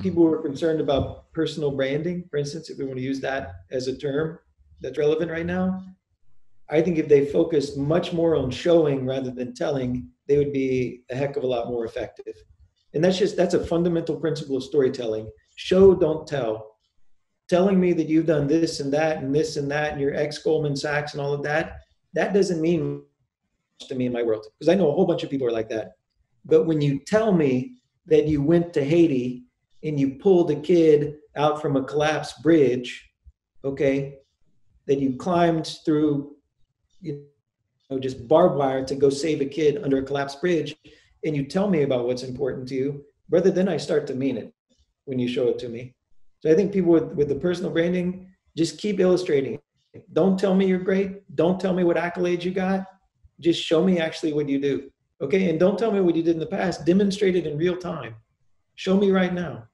people who are concerned about personal branding, for instance, if we want to use that as a term that's relevant right now, I think if they focused much more on showing rather than telling, they would be a heck of a lot more effective. And that's just that's a fundamental principle of storytelling. Show, don't tell. Telling me that you've done this and that and this and that and your ex Goldman Sachs and all of that, that doesn't mean much to me in my world because I know a whole bunch of people are like that. But when you tell me that you went to Haiti and you pulled a kid out from a collapsed bridge, okay, that you climbed through, you know, just barbed wire to go save a kid under a collapsed bridge, and you tell me about what's important to you, brother, then I start to mean it when you show it to me. So I think people with, with the personal branding, just keep illustrating. Don't tell me you're great. Don't tell me what accolades you got. Just show me actually what you do. Okay. And don't tell me what you did in the past. Demonstrate it in real time. Show me right now.